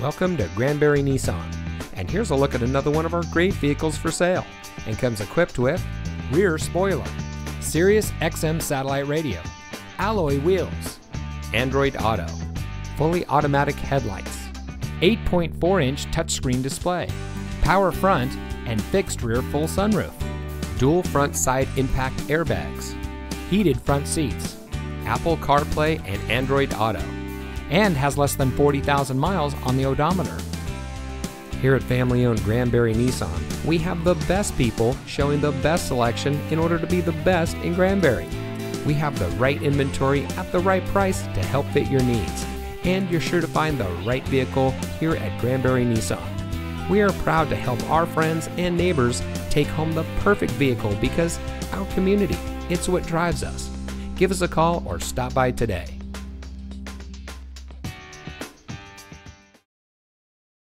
Welcome to Granbury Nissan. And here's a look at another one of our great vehicles for sale. And comes equipped with rear spoiler, Sirius XM satellite radio, alloy wheels, Android Auto, fully automatic headlights, 8.4 inch touchscreen display, power front and fixed rear full sunroof, dual front side impact airbags, heated front seats, Apple CarPlay and Android Auto, and has less than 40,000 miles on the odometer. Here at family owned Granbury Nissan, we have the best people showing the best selection in order to be the best in Granbury. We have the right inventory at the right price to help fit your needs, and you're sure to find the right vehicle here at Granbury Nissan. We are proud to help our friends and neighbors take home the perfect vehicle because our community, it's what drives us. Give us a call or stop by today.